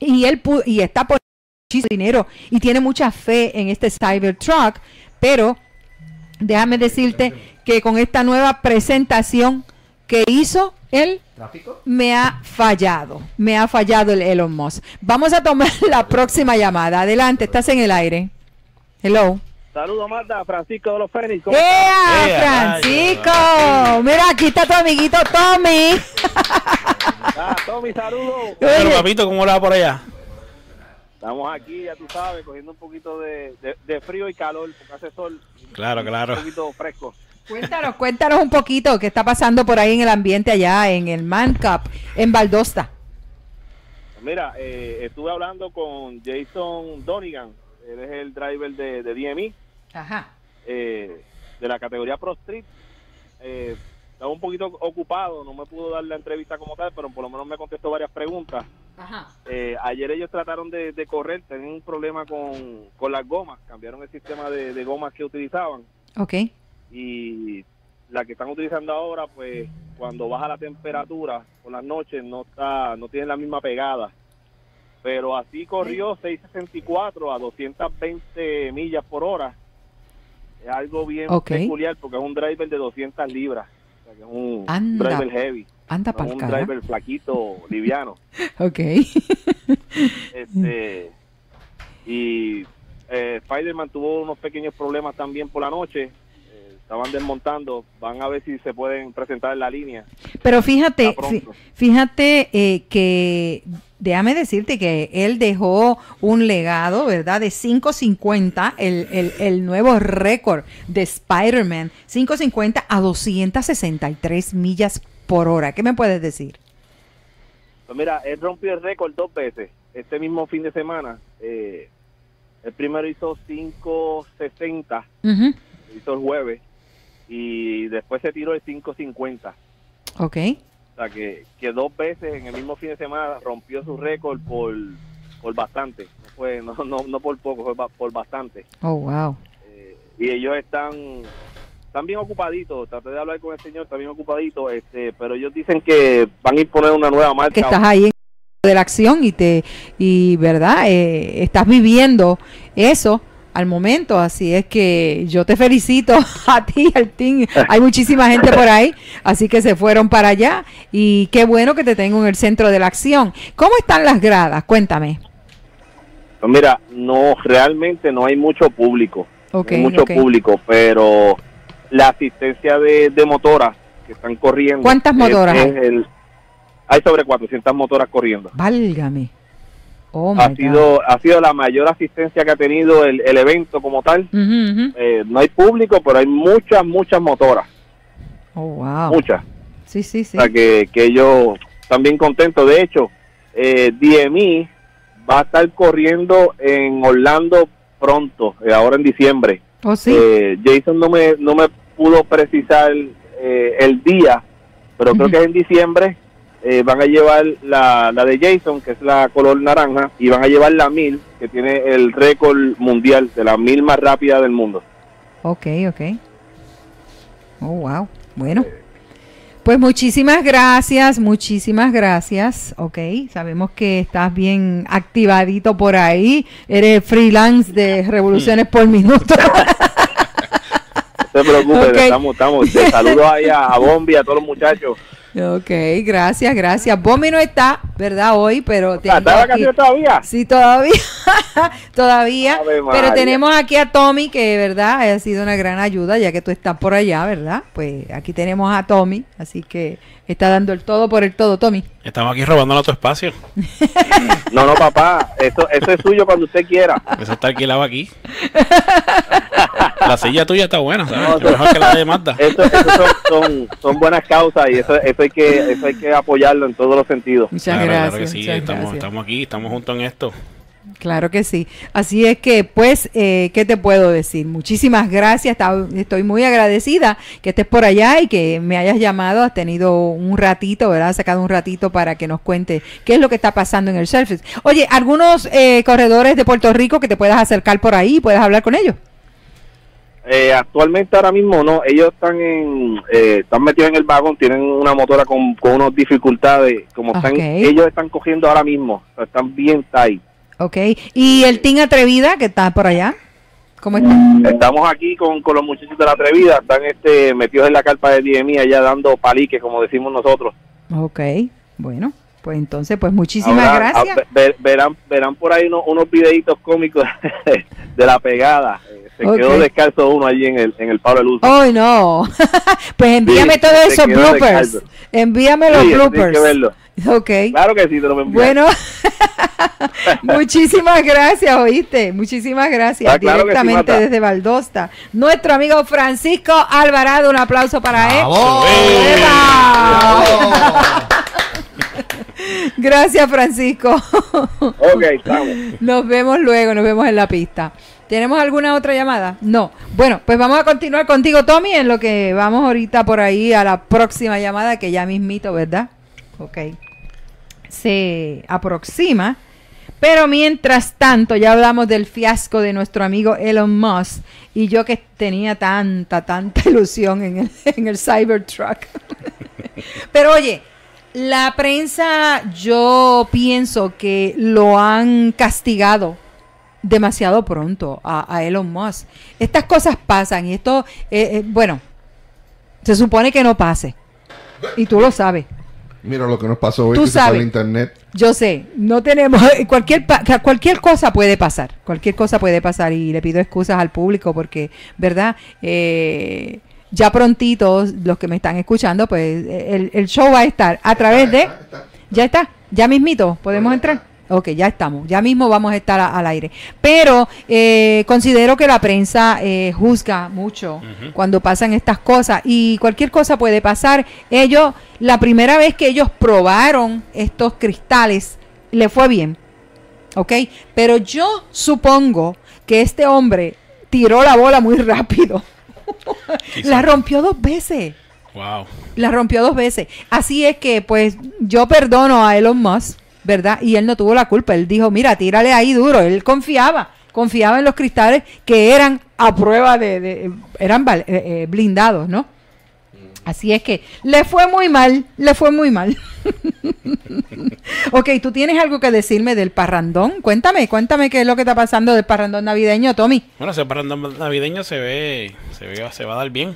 Y él y está por muchísimo dinero y tiene mucha fe en este Cybertruck, pero déjame decirte que con esta nueva presentación que hizo él me ha fallado, me ha fallado el Elon Musk. Vamos a tomar la próxima llamada. Adelante, estás en el aire. Hello. Saludos, Marta, Francisco de los Fénix. ¿cómo ¡Ea, estás? Francisco! Mira, aquí está tu amiguito Tommy. Ah, Tommy, saludos. Pero papito, ¿cómo le va por allá? Estamos aquí, ya tú sabes, cogiendo un poquito de, de- de frío y calor, porque hace sol. Claro, claro. Un poquito fresco. Cuéntanos, cuéntanos un poquito qué está pasando por ahí en el ambiente allá en el Man Cup en Valdosta. Mira, eh, estuve hablando con Jason Donigan, él es el driver de, de DMI, Ajá. eh, de la categoría Pro Street. Eh, estaba un poquito ocupado, no me pudo dar la entrevista como tal, pero por lo menos me contestó varias preguntas. Ajá. Eh, ayer ellos trataron de, de correr, tenían un problema con, con las gomas, cambiaron el sistema de, de gomas que utilizaban Ok. y la que están utilizando ahora, pues cuando baja la temperatura por las noches no está, no tiene la misma pegada. Pero así corrió 664 a 220 millas por hora. Es algo bien peculiar porque es un driver de 200 libras. O sea, que es un Anda. driver heavy. Anda no un cara. driver flaquito, liviano. Ok. Este, y eh, Spider-Man tuvo unos pequeños problemas también por la noche. Eh, estaban desmontando. Van a ver si se pueden presentar en la línea. Pero fíjate, fíjate eh, que déjame decirte que él dejó un legado, ¿verdad? De 550, el, el, el nuevo récord de Spider-Man, 550 a 263 millas por hora. ¿Qué me puedes decir? Pues mira, él rompió el récord dos veces. Este mismo fin de semana. Eh, el primero hizo 560, Ujú. hizo el jueves. Y después se tiró el 550. Ok. O sea, que, que dos veces en el mismo fin de semana rompió su récord por, por bastante. No, fue, no, no, no por poco, fue por bastante. Oh, wow. Y ellos están, están bien ocupaditos. Traté de hablar con el señor, está bien ocupadito. Este, pero ellos dicen que van a imponer una nueva marca. que estás ahí en de la acción y te y verdad Eh, estás viviendo eso al momento así es que yo te felicito a ti al team hay muchísima gente por ahí así que se fueron para allá y qué bueno que te tengo en el centro de la acción cómo están las gradas cuéntame Pues mira, no, realmente no hay mucho público. Ok, no hay mucho público, pero la asistencia de, de motoras que están corriendo. ¿Cuántas es- motoras es hay? el- hay sobre 400 motoras corriendo. válgame oh my ha God. sido ha sido la mayor asistencia que ha tenido el, el evento como tal. Eh, no hay público, pero hay muchas, muchas motoras. oh wow Muchas. sí sí sí O sea, que, que ellos están bien contentos. De hecho, eh, DMI va a estar corriendo en Orlando pronto, eh, ahora en diciembre. oh sí Eh, Jason no me, no me pudo precisar eh, el día, pero creo que es en diciembre. eh, van a llevar la, la de Jason, que es la color naranja, y van a llevar la 1000, que tiene el récord mundial de la 1000 más rápida del mundo. Ok, ok. Oh, wow. Bueno. Pues muchísimas gracias, muchísimas gracias. Ok, sabemos que estás bien activadito por ahí. Eres freelance de Revoluciones por Minuto. No se preocupe, Ok. estamos, estamos. Te saludo ahí a, a Bombi, a todos los muchachos. Ok, gracias, gracias. Bombi no está, ¿verdad? Hoy, pero ¿Está vacaciones todavía? Sí, todavía. todavía. Pero tenemos aquí a Tommy, que verdad ha sido una gran ayuda, ya que tú estás por allá, ¿verdad? Pues aquí tenemos a Tommy, así que está dando el todo por el todo, Tommy. Estamos aquí robando tu espacio. No, no, papá, eso, eso es suyo cuando usted quiera. Eso está alquilado aquí. La silla tuya está buena, ¿sabes? No, mejor que la de. Eso, eso son, son, son buenas causas y eso, eso hay que eso hay que apoyarlo en todos los sentidos. Muchas Claro, claro gracias, que sí, muchas estamos, gracias. estamos aquí, estamos juntos en esto. Claro que sí. Así es que, pues, eh, ¿qué te puedo decir? Muchísimas gracias. Estoy muy agradecida que estés por allá y que me hayas llamado. Has tenido un ratito, ¿verdad? Has sacado un ratito para que nos cuente qué es lo que está pasando en el Surface. Oye, algunos eh, corredores de Puerto Rico que te puedas acercar por ahí, puedes hablar con ellos. Eh, actualmente ahora mismo no, ellos están en, eh, están metidos en el vagón, tienen una motora con, con unas dificultades, como están, ellos están cogiendo ahora mismo, están bien tight. Ok. ¿Y el Team Atrevida que está por allá? ¿Cómo está? Estamos aquí con, con los muchachos de la atrevida, están este metidos en la carpa de DMI allá dando palique, como decimos nosotros. Ok. Bueno, pues entonces, pues muchísimas Ahora, gracias. a- ver- verán, verán por ahí unos, unos videitos cómicos de la pegada. Eh, Se quedó descalzo uno allí en el, en el palo de luz. ¡Ay, no! pues envíame Sí, todos esos bloopers. descalzo. Envíame los Sí, bloopers. que verlo. Ok. Claro que sí, te lo envío. Bueno, muchísimas gracias, oíste. Muchísimas gracias. Ah, claro que sí, Directamente desde Valdosta. Nuestro amigo Francisco Alvarado, un aplauso para él. ¡Eva! Gracias, Francisco. Ok, estamos. Nos vemos luego, nos vemos en la pista. ¿Tenemos alguna otra llamada? No. Bueno, pues vamos a continuar contigo, Tommy, en lo que vamos ahorita por ahí a la próxima llamada, que ya mismito, ¿verdad? Ok. Se aproxima. Pero mientras tanto, ya hablamos del fiasco de nuestro amigo Elon Musk y yo que tenía tanta, tanta ilusión en el, en el Cybertruck. Pero oye, la prensa yo pienso que lo han castigado demasiado pronto a, a Elon Musk. Estas cosas pasan y esto, eh, eh, bueno, se supone que no pase. Y tú lo sabes. Mira lo que nos pasó hoy Tú que se fue sabes. al internet. Yo sé, no tenemos cualquier cualquier cosa puede pasar, cualquier cosa puede pasar y le pido excusas al público porque, verdad, Eh, ya prontito los que me están escuchando, pues el, el show va a estar a través de, ya está, ya mismito, podemos entrar. Ok, ya estamos, ya mismo vamos a estar a- al aire. Pero eh, considero que la prensa eh, juzga mucho cuando pasan estas cosas y cualquier cosa puede pasar. Ellos, la primera vez que ellos probaron estos cristales, le fue bien. ¿Ok? Pero yo supongo que este hombre tiró la bola muy rápido. la rompió dos veces. Wow. La rompió dos veces. Así es que, pues, yo perdono a Elon Musk, ¿verdad? Y él no tuvo la culpa. Él dijo, mira, tírale ahí duro. Él confiaba, confiaba en los cristales que eran a prueba de, de- eran eh, eh, blindados, ¿no? Así es que le fue muy mal, le fue muy mal. ok, tú tienes algo que decirme del parrandón. Cuéntame, cuéntame qué es lo que está pasando del parrandón navideño, Tommy. Bueno, ese parrandón navideño se ve, se ve, se va a dar bien.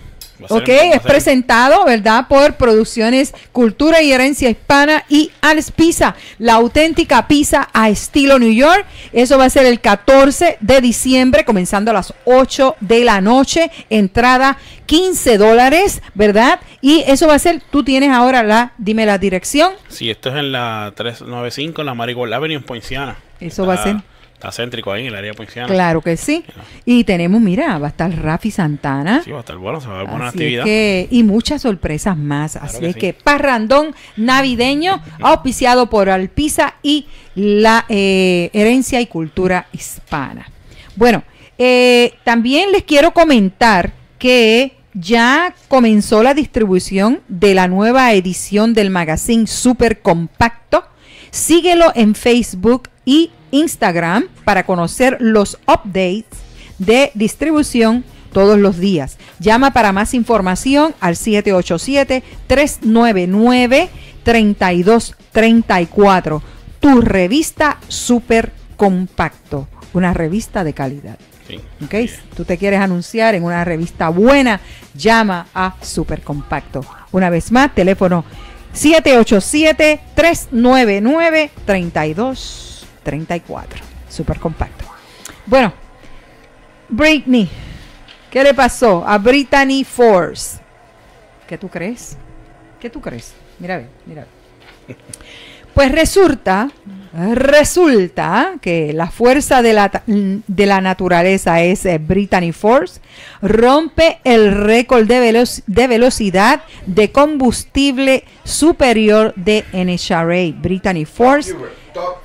Ok, es presentado, ¿verdad? Por Producciones Cultura y Herencia Hispana y Alex Pizza, la auténtica pizza a estilo New York. Eso va a ser el 14 de diciembre, comenzando a las 8 de la noche. Entrada 15 dólares, ¿verdad? Y eso va a ser, tú tienes ahora la, dime la dirección. Sí, esto es en la 395, en la Marigold Avenue en Poinciana. Eso va a ser. Está céntrico ahí en el área Poinciana. Claro que sí. Y tenemos, mira, va a estar Rafi Santana. Sí, va a estar bueno, se va a ver buena Así actividad. es que, y muchas sorpresas más. Así que es sí. que parrandón navideño, auspiciado por Alpisa y la eh, herencia y cultura hispana. Bueno, eh, también les quiero comentar que ya comenzó la distribución de la nueva edición del magazine Super Compacto. Síguelo en Facebook y Instagram para conocer los updates de distribución todos los días. Llama para más información al 787-399-3234. Tu revista Super Compacto, una revista de calidad. Sí. ¿Ok? Si tú te quieres anunciar en una revista buena, llama a Super Compacto. Una vez más, teléfono 787-399-3234. Super Compacto. Bueno, Britney, ¿qué le pasó a Brittany Force? ¿Qué tú crees? ¿Qué tú crees? Mira, mira. Pues resulta, resulta que la fuerza de la, de la naturaleza es eh, Brittany Force, rompe el récord de, velo- de velocidad de combustible superior de NHRA. Brittany Force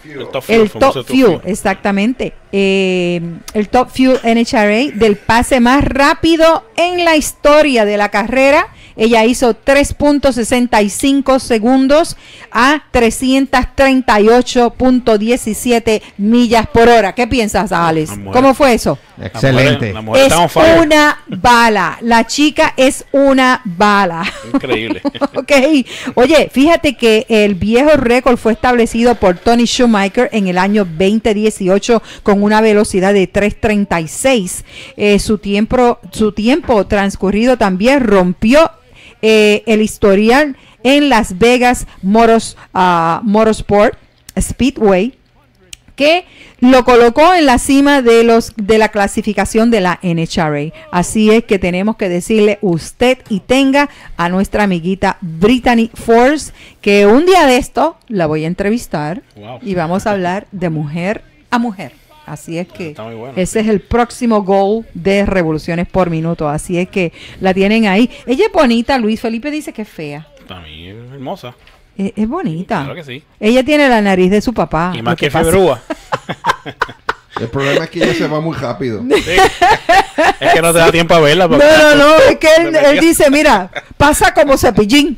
El Top Fuel, el famoso Top Fuel, exactamente. Eh, el Top Fuel NHRA del pase más rápido en la historia de la carrera. Ella hizo 3.65 segundos a 338.17 millas por hora. ¿Qué piensas, Alex? ¿Cómo fue eso? Excelente. La mujer Es una bala. La chica es una bala. Increíble. Ok, oye, fíjate que el viejo récord fue establecido por Tony Schumacher en el año 2018 con una velocidad de 3.36. Eh, su, tiempo, su tiempo transcurrido también rompió eh, el historial en Las Vegas Moros, ah, Motorsport Speedway que lo colocó en la cima de los de la clasificación de la NHRA. Así es que tenemos que decirle usted y tenga a nuestra amiguita Brittany Force que un día de esto la voy a entrevistar Wow. y vamos a hablar de mujer a mujer. Así es que bueno, ese es el próximo goal de revoluciones por minuto. Así es que la tienen ahí. Ella es bonita, Luis Felipe dice que es fea. Para mí es hermosa. Es, es bonita. Claro que sí. Ella tiene la nariz de su papá. Y más que pasa- febrúa. El problema es que ella se va muy rápido. Es que no te da tiempo a verla. No, no, no, es que él, dice, mira, pasa como cepillín.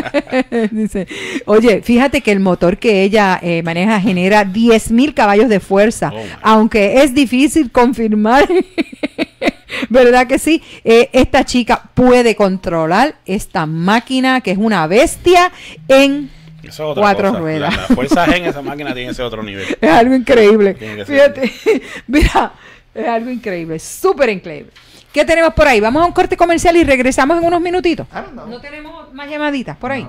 dice, oye, fíjate que el motor que ella eh, maneja genera 10 mil caballos de fuerza, aunque es difícil confirmar, ¿verdad que sí? Eh, esta chica puede controlar esta máquina que es una bestia en Eso es otra cuatro cosa. ruedas. La, la fuerza G en esa máquina tiene ese otro nivel. Es algo increíble. Tiene que ser. Fíjate, mira, es algo increíble, súper increíble. ¿Qué tenemos por ahí? Vamos a un corte comercial y regresamos en unos minutitos. No tenemos más llamaditas por ahí.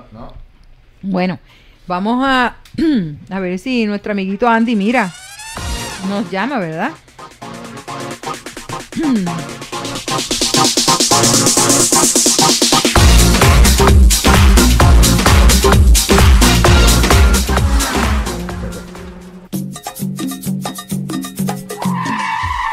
Bueno, vamos a, a ver si nuestro amiguito Andy, mira, nos llama, ¿verdad? Hmm.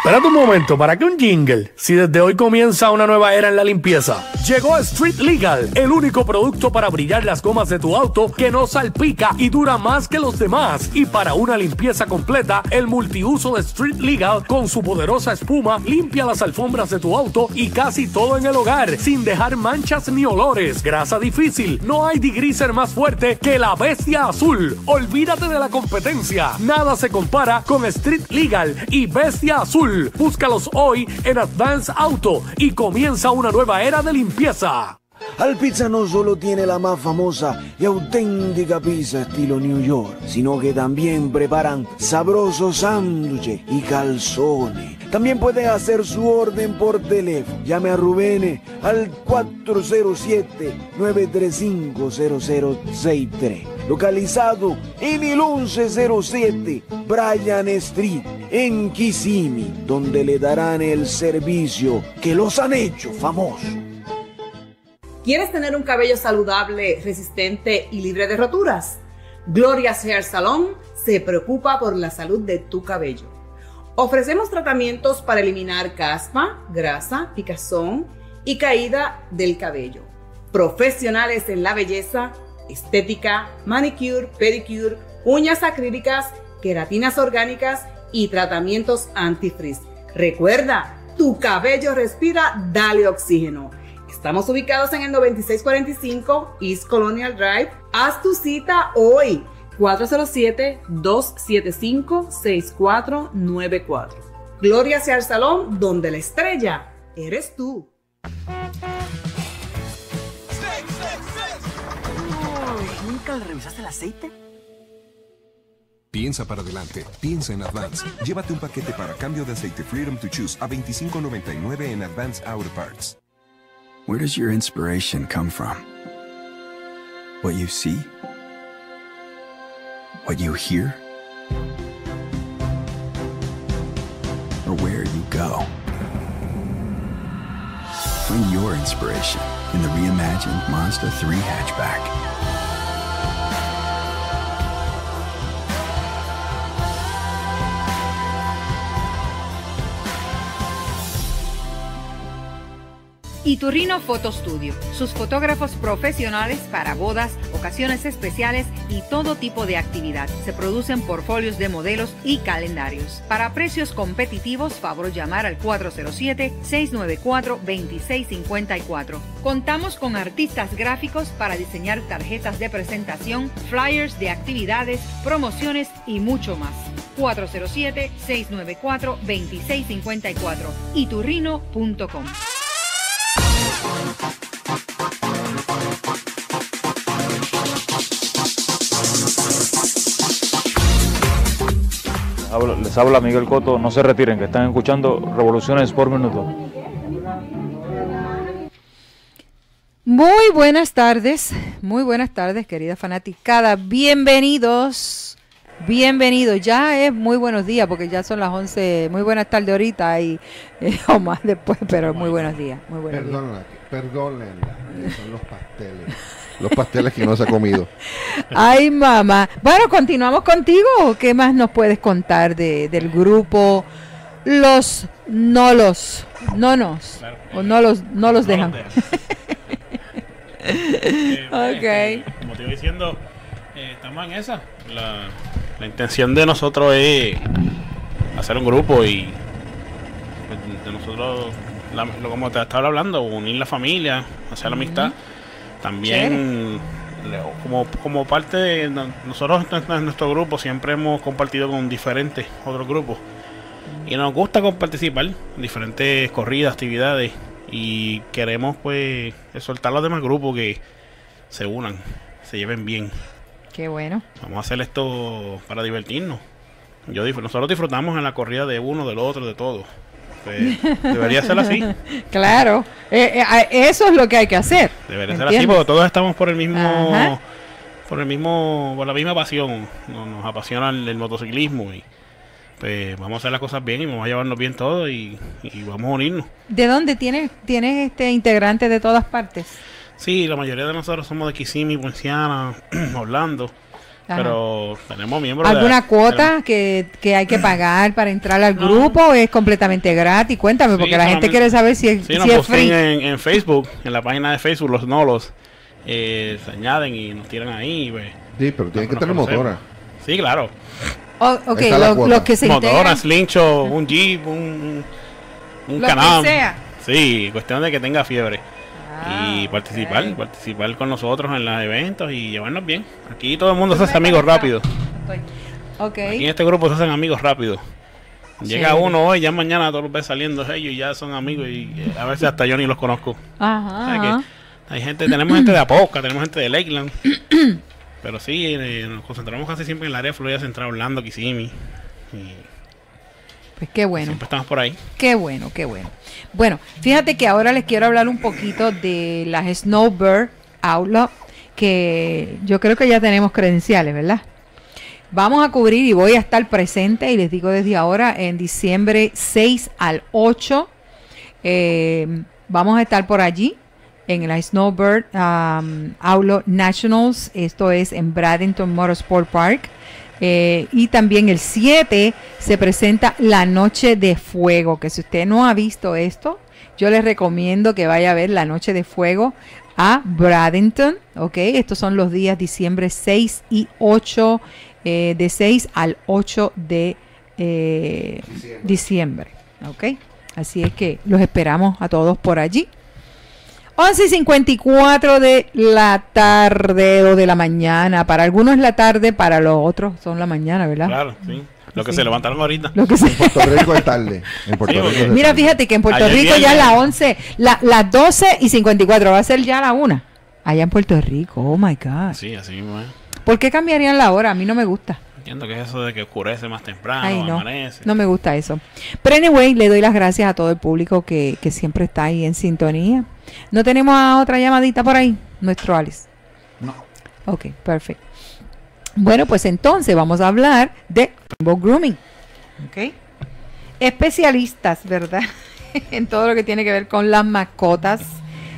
Espérate un momento, ¿para qué un jingle? Si desde hoy comienza una nueva era en la limpieza. Llegó Street Legal, el único producto para brillar las gomas de tu auto que no salpica y dura más que los demás. Y para una limpieza completa, el multiuso de Street Legal con su poderosa espuma limpia las alfombras de tu auto y casi todo en el hogar, sin dejar manchas ni olores. Grasa difícil, no hay degreaser más fuerte que la bestia azul. Olvídate de la competencia. Nada se compara con Street Legal y Bestia Azul. Búscalos hoy en Advance Auto y comienza una nueva era de limpieza. Alpizza no solo tiene la más famosa y auténtica pizza estilo New York, sino que también preparan sabrosos sándwiches y calzones. También puede hacer su orden por teléfono. Llame a Rubén al 407-935-0063. Localizado en el 1107 Bryan Street, en Kissimmee, donde le darán el servicio que los han hecho famosos. ¿Quieres tener un cabello saludable, resistente y libre de roturas? Gloria's Hair Salon se preocupa por la salud de tu cabello. Ofrecemos tratamientos para eliminar caspa, grasa, picazón y caída del cabello. Profesionales en la belleza, estética, manicure, pedicure, uñas acrílicas, queratinas orgánicas y tratamientos antifrizz. Recuerda, tu cabello respira, dale oxígeno. Estamos ubicados en el 9645 East Colonial Drive. Haz tu cita hoy. 407-275-6494. Gloria sea al salón donde la estrella eres tú. ¿Nunca le revisaste el aceite? Piensa para adelante, piensa en Advance. Llévate un paquete para cambio de aceite Freedom to Choose a $25.99 en Advance Auto Parts. Where does your inspiration come from? What you see? What you hear? Or where you go? Find your inspiration in the reimagined Mazda 3 hatchback. Iturrino Photo Studio, sus fotógrafos profesionales para bodas, ocasiones especiales y todo tipo de actividad. Se producen portfolios de modelos y calendarios. Para precios competitivos, favor llamar al 407-694-2654. Contamos con artistas gráficos para diseñar tarjetas de presentación, flyers de actividades, promociones y mucho más. 407-694-2654. iturrino.com. Les habla Miguel Coto, no se retiren, que están escuchando Revoluciones por Minuto. Muy buenas tardes, muy buenas tardes, querida fanaticada. Bienvenidos Bienvenido, ya es muy buenos días porque ya son las 11, muy buenas tardes ahorita y eh, o más después, pero muy buenos días, muy buenos días. Perdónenla, son los pasteles. Los pasteles que no se ha comido. Ay, mamá. Bueno, continuamos contigo. ¿Qué más nos puedes contar de, del grupo Los No Los No Nos? O no los, no los dejan. Eh, Como te iba diciendo, eh, estamos en esa. La, la intención de nosotros es hacer un grupo y pues, de nosotros, la- lo como te estaba hablando, unir la familia, hacer la amistad. También, como, como parte de no- nosotros en nuestro grupo siempre hemos compartido con diferentes otros grupos. Y nos gusta participar en diferentes corridas, actividades. Y queremos pues soltar a los demás grupos que se unan, se lleven bien. Qué bueno. Vamos a hacer esto para divertirnos. Yo nosotros disfrutamos en la corrida de uno, del otro, de todo. Pues, debería ser así. Claro, Eh, eh, eso es lo que hay que hacer. Debería ser así porque todos estamos por el mismo Ajá. por el mismo por la misma pasión. Nos, nos apasiona el, el motociclismo y pues vamos a hacer las cosas bien y vamos a llevarnos bien todos y, y vamos a unirnos. ¿De dónde tienes, tienes este integrante de todas partes? Sí, la mayoría de nosotros somos de Kissimmee, Poinciana, Orlando, Ajá. pero tenemos miembros de- ¿Alguna cuota que, que hay que pagar para entrar al grupo o es completamente gratis? Cuéntame, porque la gente quiere saber si es, Sí, si nos es free. en, en Facebook, en la página de Facebook, los nolos, eh, se añaden y nos tiran ahí. pues, Sí, pero tiene nos- que tener conocemos. motora. Sí, claro. Oh, ok, lo- los que se Motora, integran. slincho, un jeep, un, un Lo que canam. sea. Sí, cuestión de que tenga fiebre. Ah, y participar, participar con nosotros en los eventos y llevarnos bien. Aquí todo el mundo se hace amigos rápido. Ok. Aquí en este grupo se hacen amigos rápido. Llega uno hoy, ya mañana todos los ves saliendo ellos y ya son amigos y eh, a veces hasta yo ni los conozco. Ajá. ¿Sabes qué? Hay gente, tenemos gente de Apoca, tenemos gente de Lakeland. pero sí, eh, nos concentramos casi siempre en el área de Florida Central, Orlando, Kissimmee. Y Pues qué bueno. siempre estamos por ahí. Qué bueno, qué bueno. Bueno, fíjate que ahora les quiero hablar un poquito de las Snowbird Outlaw, que yo creo que ya tenemos credenciales, ¿verdad? Vamos a cubrir y voy a estar presente, y les digo desde ahora, en diciembre 6 al 8. eh, vamos a estar por allí en la Snowbird um, Outlaw Nationals. Esto es en Bradenton Motorsport Park. Eh, y también el 7 se presenta la Noche de Fuego, que si usted no ha visto esto, yo les recomiendo que vaya a ver la Noche de Fuego a Bradenton, ¿ok? Estos son los días diciembre 6 y 8, eh, de 6 al 8 de eh, diciembre, ¿ok? Así es que los esperamos a todos por allí. 11 y 54 de la tarde o de la mañana. Para algunos es la tarde, para los otros son la mañana, ¿verdad? Claro, sí. Lo que Sí. se levantaron ahorita. Lo que se- Puerto Rico es tarde. En Puerto Sí, Rico es Mira, tarde. fíjate que en Puerto Ayer Rico ya viernes. las 11, la- las 12 y 54, va a ser ya la 1. Allá en Puerto Rico, oh my God. Sí, así mismo es. ¿Por qué cambiarían la hora? A mí no me gusta. Entiendo que es eso de que oscurece más temprano, Ay, no. amanece. No me gusta eso. Pero anyway, le doy las gracias a todo el público que, que siempre está ahí en sintonía. ¿No tenemos a otra llamadita por ahí? Nuestro Alice. No. Ok, perfecto. Bueno, pues entonces vamos a hablar de Rainbow Grooming. Ok. Especialistas, ¿verdad? en todo lo que tiene que ver con las mascotas.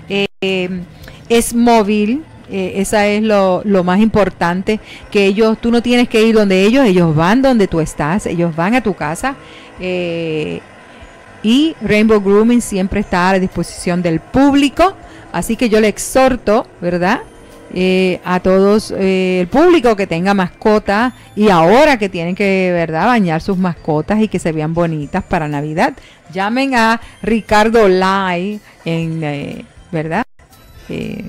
Eh, es móvil. eh, esa es lo, lo más importante, que ellos, tú no tienes que ir donde ellos, ellos van donde tú estás, ellos van a tu casa. eh, y Rainbow Grooming siempre está a la disposición del público. Así que yo le exhorto, ¿verdad? Eh, a todos eh, el público que tenga mascotas y ahora que tienen que, ¿verdad? Bañar sus mascotas y que se vean bonitas para Navidad. Llamen a Ricardo Lai en, eh, ¿verdad? Eh,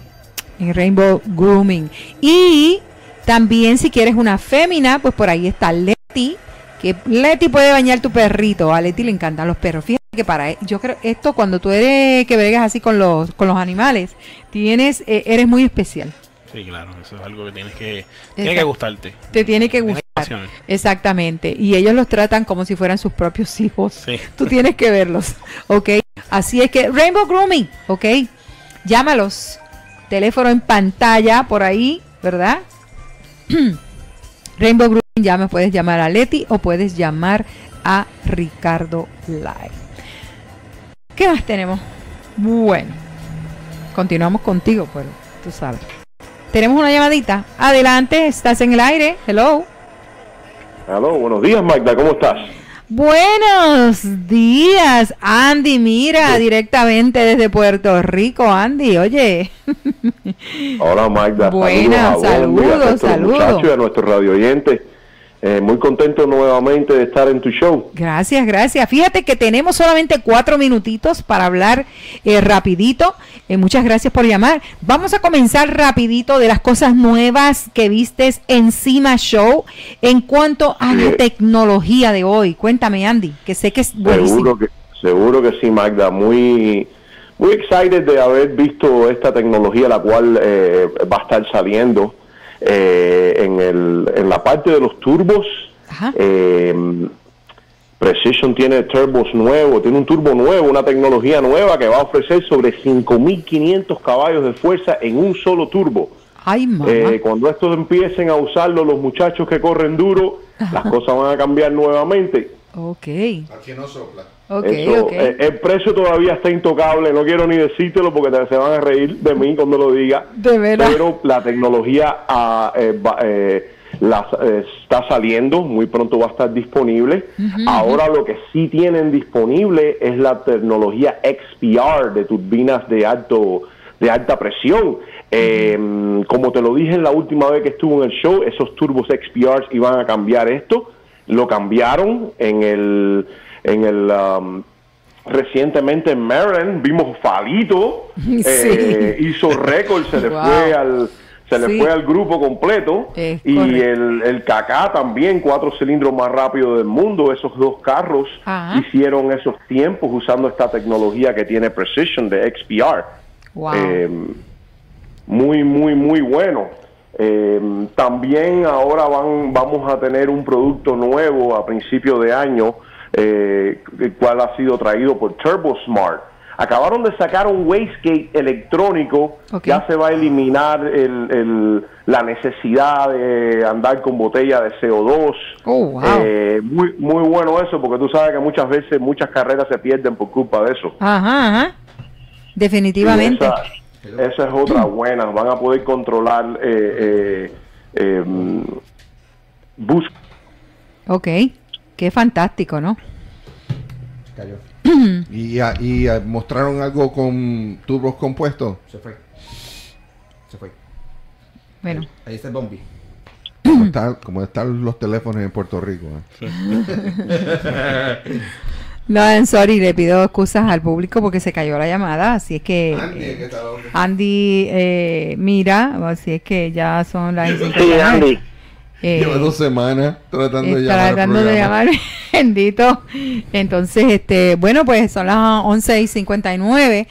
en Rainbow Grooming. Y también si quieres una fémina, pues por ahí está Leti, que Leti puede bañar tu perrito. A Leti le encantan los perros. Fíjate que para e- yo creo esto cuando tú eres que bregas así con los con los animales, tienes eh, eres muy especial. Sí, claro, eso es algo que tienes que, tiene que gustarte. Te tiene que gustar. Exactamente. Y ellos los tratan como si fueran sus propios hijos. Sí. Tú tienes que verlos. ¿Ok? Así es que Rainbow Grooming. ¿Ok? Llámalos. Teléfono en pantalla por ahí, ¿verdad? Rainbow Green, ya me puedes llamar a Leti o puedes llamar a Ricardo Live. ¿Qué más tenemos? Bueno, continuamos contigo, pero tú sabes. Tenemos una llamadita. Adelante, estás en el aire. Hello. Aló, buenos días Magda, ¿cómo estás? Buenos días, Andy. Mira, directamente desde Puerto Rico, Andy. Oye. Hola Magda. Buenas, saludos, saludos. Muchachos y a nuestros radio oyentes. Eh, muy contento nuevamente de estar en tu show. Gracias, gracias. Fíjate que tenemos solamente cuatro minutitos para hablar eh, rapidito. Eh, muchas gracias por llamar. Vamos a comenzar rapidito de las cosas nuevas que vistes encima show en cuanto a la tecnología de hoy. Cuéntame, Andy, que sé que es buenísimo. Seguro que, seguro que sí, Magda. Muy, muy excited de haber visto esta tecnología, la cual va a estar saliendo eh, en, el, en la parte de los turbos, eh, Precision tiene turbos nuevos, tiene un turbo nuevo, una tecnología nueva que va a ofrecer sobre 5.500 caballos de fuerza en un solo turbo. Eh, cuando estos empiecen a usarlo los muchachos que corren duro, las cosas van a cambiar nuevamente. Ok. Aquí no sopla. Eh, el precio todavía está intocable, no quiero ni decírtelo porque se van a reír de mí cuando lo diga. De Pero la tecnología ah, eh, eh, está saliendo, muy pronto va a estar disponible. Ahora lo que sí tienen disponible es la tecnología XPR de turbinas de alto de alta presión. como te lo dije la última vez que estuvo en el show, esos turbos XPR iban a cambiar esto. Lo cambiaron en el en el um, recientemente en Maryland vimos Falito eh, hizo récord se le fue al se le fue al grupo completo. Y el, el Kaká también cuatro cilindros más rápido del mundo esos dos carros hicieron esos tiempos usando esta tecnología que tiene Precision de XPR em, muy muy muy bueno. Em, también ahora van vamos a tener un producto nuevo a principio de año eh, el cual ha sido traído por TurboSmart. Acabaron de sacar un wastegate electrónico, ya se va a eliminar el, la necesidad de andar con botella de CO2. Eh, muy, muy bueno eso, porque tú sabes que muchas veces muchas carreras se pierden por culpa de eso. Ajá, definitivamente. Esa, es otra buena, van a poder controlar eh, eh, em, bus. Ok. Qué fantástico, ¿no? Cayó. y, y mostraron algo con tubos compuestos. Se fue. Se fue. Bueno. Ahí, está el bombi. Como, como, están los teléfonos en Puerto Rico. ¿eh? no, sorry, le pido excusas al público porque se cayó la llamada, así es que Andy, eh, mira, así es que ya son las sí, Andy. Eh, Lleva dos semanas tratando de llamar. Tratando de llamar, bendito. Entonces, este, bueno, pues son las 11 y 59.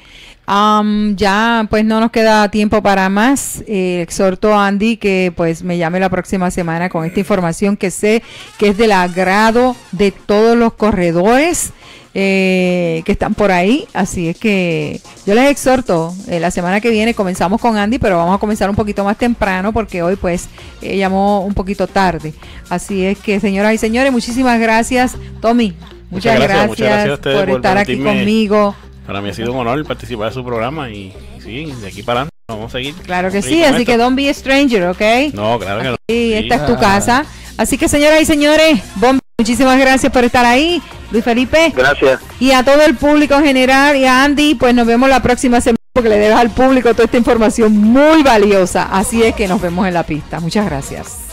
ya pues no nos queda tiempo para más. Eh, exhorto a Andy que pues me llame la próxima semana con esta información que sé que es del agrado de todos los corredores eh, que están por ahí. Así es que yo les exhorto, eh, la semana que viene comenzamos con Andy, pero vamos a comenzar un poquito más temprano porque hoy pues eh, llamó un poquito tarde. Así es que señoras y señores, muchísimas gracias. Tommy, muchas, gracias, por, estar aquí conmigo. Para mí ha sido un honor participar de su programa y, sí, de aquí para adelante vamos a seguir. Claro que sí, así que don't be a stranger, ¿ok? No, claro que no. Sí, esta es tu casa. Así que señoras y señores, muchísimas gracias por estar ahí. Luis Felipe. Gracias. Y a todo el público en general y a Andy, pues nos vemos la próxima semana porque le debes al público toda esta información muy valiosa. Así es que nos vemos en la pista. Muchas gracias.